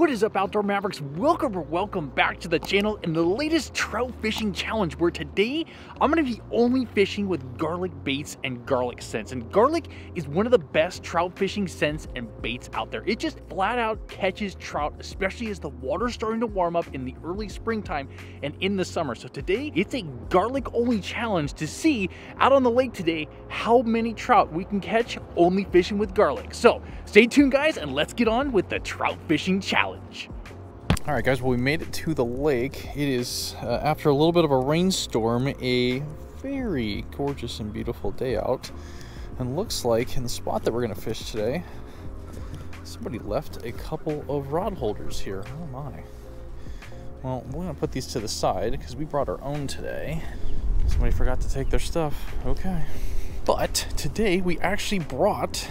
What is up, Outdoor Mavericks? Welcome or welcome back to the channel and the latest trout fishing challenge where today I'm going to be only fishing with garlic baits and garlic scents. And garlic is one of the best trout fishing scents and baits out there. It just flat out catches trout, especially as the water's starting to warm up in the early springtime and in the summer. So today it's a garlic only challenge to see out on the lake today how many trout we can catch only fishing with garlic. So stay tuned guys and let's get on with the trout fishing challenge. All right, guys, well, we made it to the lake. It is, uh, after a little bit of a rainstorm, a very gorgeous and beautiful day out. And looks like in the spot that we're going to fish today, somebody left a couple of rod holders here. Oh my. Well, we're going to put these to the side because we brought our own today. Somebody forgot to take their stuff. Okay. But today we actually brought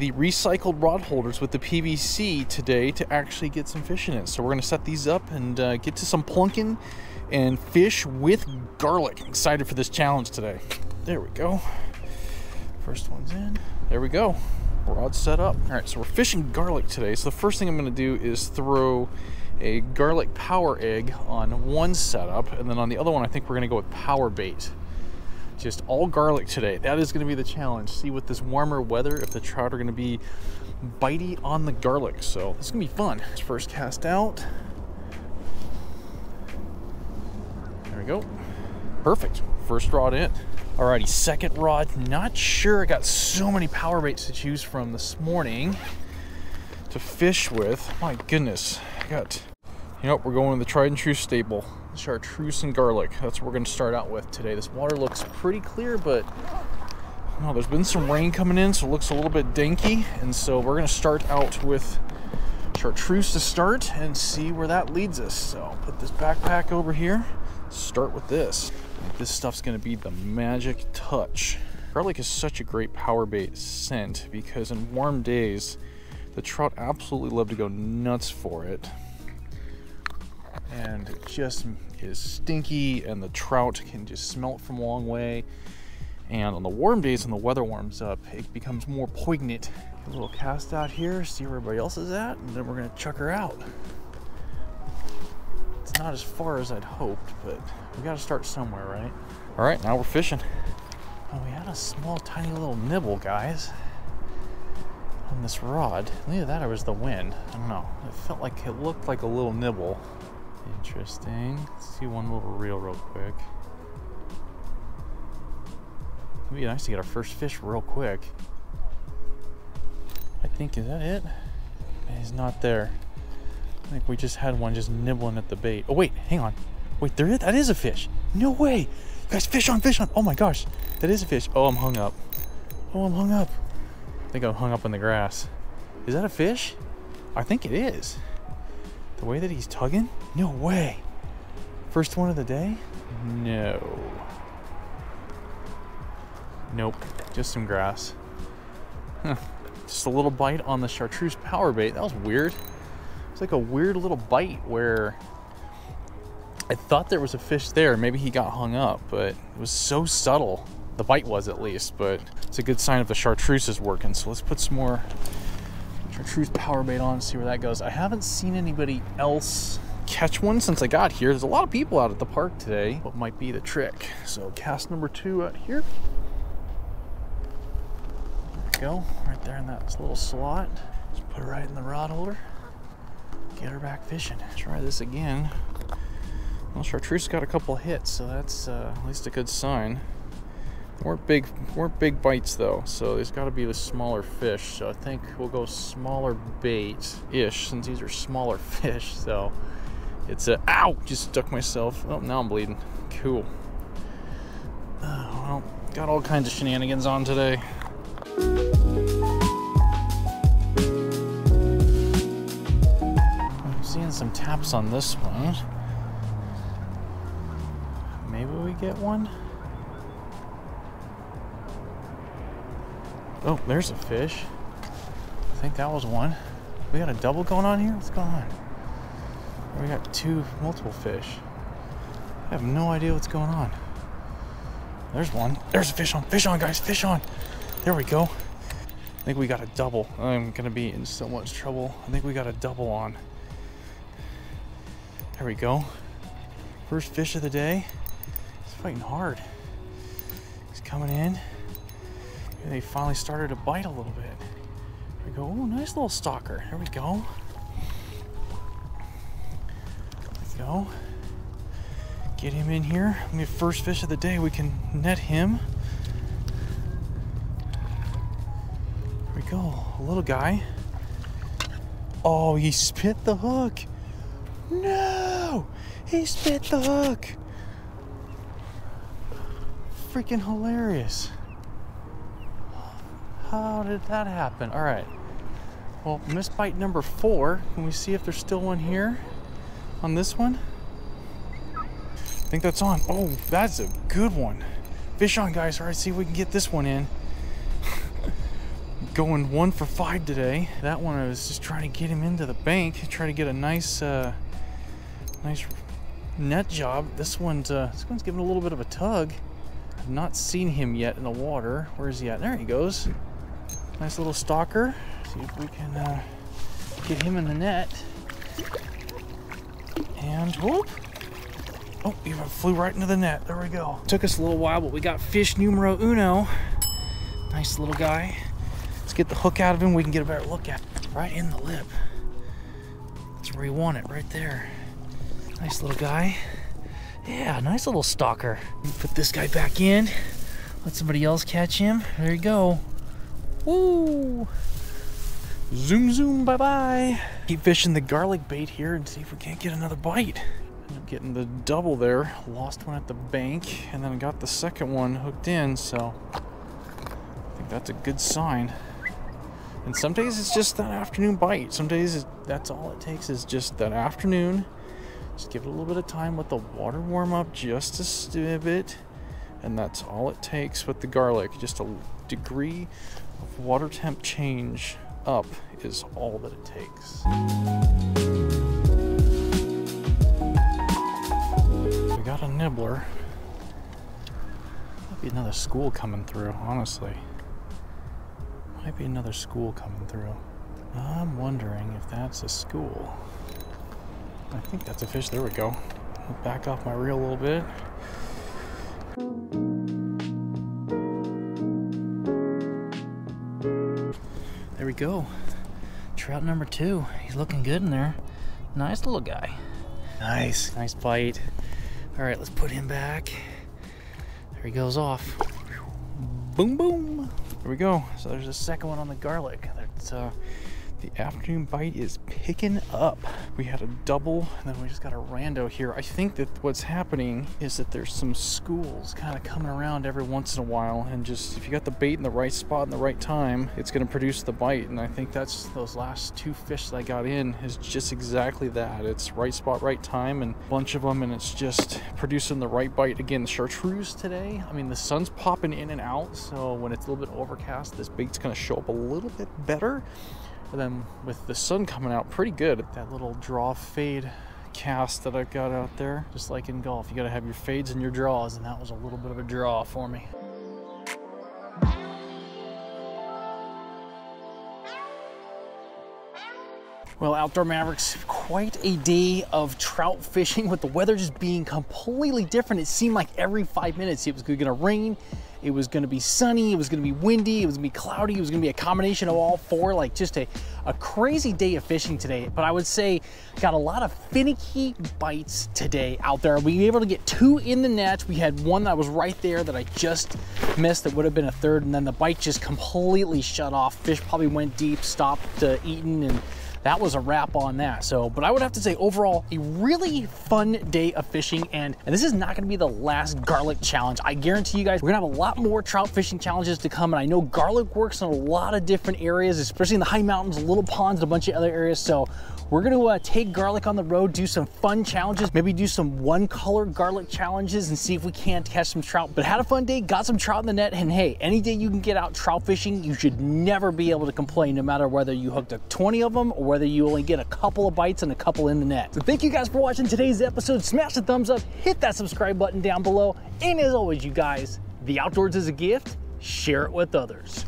the recycled rod holders with the PVC today to actually get some fish in it. So we're going to set these up and uh, get to some plunking and fish with garlic. Excited for this challenge today. There we go. First one's in. There we go. Rod set up. All right, so we're fishing garlic today. So the first thing I'm going to do is throw a garlic power egg on one setup, and then on the other one, I think we're going to go with power bait just all garlic today. That is going to be the challenge. See with this warmer weather if the trout are going to be bitey on the garlic. So it's going to be fun. Let's first cast out. There we go. Perfect. First rod in. Alrighty, second rod. Not sure. I got so many power baits to choose from this morning to fish with. My goodness. I got, you know, we're going to the tried and true staple chartreuse and garlic. That's what we're going to start out with today. This water looks pretty clear, but well, there's been some rain coming in, so it looks a little bit dinky. And so we're going to start out with chartreuse to start and see where that leads us. So put this backpack over here. Start with this. This stuff's going to be the magic touch. Garlic is such a great power bait scent because in warm days, the trout absolutely love to go nuts for it and it just is stinky and the trout can just smell it from a long way. And on the warm days when the weather warms up it becomes more poignant. A little cast out here see where everybody else is at and then we're gonna chuck her out. It's not as far as i'd hoped but we got to start somewhere right? All right now we're fishing. Oh we had a small tiny little nibble guys on this rod. Either that it was the wind. I don't know. It felt like it looked like a little nibble Interesting. Let's see one little reel real quick. It'd be nice to get our first fish real quick. I think, is that it? He's not there. I think we just had one just nibbling at the bait. Oh, wait, hang on. Wait, there is, that is a fish. No way. Guys, fish on, fish on. Oh my gosh, that is a fish. Oh, I'm hung up. Oh, I'm hung up. I think I'm hung up in the grass. Is that a fish? I think it is. The way that he's tugging? No way. First one of the day? No. Nope. Just some grass. Just a little bite on the chartreuse power bait. That was weird. It's like a weird little bite where I thought there was a fish there. Maybe he got hung up, but it was so subtle. The bite was at least, but it's a good sign if the chartreuse is working. So let's put some more chartreuse power bait on, see where that goes. I haven't seen anybody else catch one since I got here. There's a lot of people out at the park today. What might be the trick? So cast number two out here. There we go, right there in that little slot. Just put it right in the rod holder. Get her back fishing. Try this again. Well, chartreuse got a couple hits, so that's uh, at least a good sign weren't big weren't big bites though so there's got to be the smaller fish so i think we'll go smaller bait ish since these are smaller fish so it's a ow! Just stuck myself. Oh now i'm bleeding. Cool. Uh, well got all kinds of shenanigans on today. I'm seeing some taps on this one. Maybe we get one Oh, there's a fish. I think that was one. We got a double going on here? What's going on? We got two, multiple fish. I have no idea what's going on. There's one. There's a fish on. Fish on, guys. Fish on. There we go. I think we got a double. I'm gonna be in so much trouble. I think we got a double on. There we go. First fish of the day. He's fighting hard. He's coming in. They finally started to bite a little bit. We go. Oh, nice little stocker. There we go. We go. Get him in here. Maybe first fish of the day. We can net him. There we go. A little guy. Oh, he spit the hook. No! He spit the hook. Freaking hilarious. How did that happen? All right. Well, missed bite number four. Can we see if there's still one here on this one? I think that's on. Oh, that's a good one. Fish on, guys. All right, see if we can get this one in. Going one for five today. That one I was just trying to get him into the bank, try to get a nice, uh, nice net job. This one's, uh, this one's giving a little bit of a tug. I've not seen him yet in the water. Where is he at? There he goes. Nice little stocker. See if we can uh, get him in the net. And whoop. Oh, he flew right into the net. There we go. Took us a little while, but we got fish numero uno. Nice little guy. Let's get the hook out of him. We can get a better look at Right in the lip. That's where you want it, right there. Nice little guy. Yeah, nice little stocker. Put this guy back in. Let somebody else catch him. There you go. Woo! Zoom, zoom, bye bye. Keep fishing the garlic bait here and see if we can't get another bite. I'm getting the double there. Lost one at the bank and then I got the second one hooked in, so I think that's a good sign. And some days it's just that afternoon bite. Some days that's all it takes is just that afternoon. Just give it a little bit of time, let the water warm up just a bit. And that's all it takes with the garlic. Just a degree of water temp change up is all that it takes. We got a nibbler. Might be another school coming through, honestly. Might be another school coming through. I'm wondering if that's a school. I think that's a fish. There we go. Back off my reel a little bit. Go. Trout number two. He's looking good in there. Nice little guy. Nice. Nice bite. All right, let's put him back. There he goes off. Boom, boom. There we go. So there's a second one on the garlic. That's uh, the afternoon bite is picking up. We had a double and then we just got a rando here. I think that what's happening is that there's some schools kind of coming around every once in a while and just if you got the bait in the right spot in the right time, it's going to produce the bite. And I think that's those last two fish that I got in is just exactly that. It's right spot, right time and a bunch of them and it's just producing the right bite. Again, the chartreuse today, I mean, the sun's popping in and out. So when it's a little bit overcast, this bait's going to show up a little bit better. But then with the sun coming out pretty good, that little draw fade cast that I've got out there, just like in golf, you got to have your fades and your draws, and that was a little bit of a draw for me. Well, Outdoor Mavericks, quite a day of trout fishing with the weather just being completely different. It seemed like every five minutes it was gonna rain, it was gonna be sunny, it was gonna be windy, it was gonna be cloudy, it was gonna be a combination of all four, like just a, a crazy day of fishing today. But I would say got a lot of finicky bites today out there. We were able to get two in the net. We had one that was right there that I just missed that would have been a third, and then the bite just completely shut off. Fish probably went deep, stopped uh, eating, and that was a wrap on that. So, but I would have to say overall, a really fun day of fishing. And, and this is not gonna be the last garlic challenge. I guarantee you guys, we're gonna have a lot more trout fishing challenges to come. And I know garlic works in a lot of different areas, especially in the high mountains, little ponds, and a bunch of other areas. So we're gonna uh, take garlic on the road, do some fun challenges, maybe do some one color garlic challenges and see if we can't catch some trout. But had a fun day, got some trout in the net, and hey, any day you can get out trout fishing, you should never be able to complain no matter whether you hooked up 20 of them or whether you only get a couple of bites and a couple in the net. So thank you guys for watching today's episode. Smash the thumbs up, hit that subscribe button down below. And as always, you guys, the outdoors is a gift, share it with others.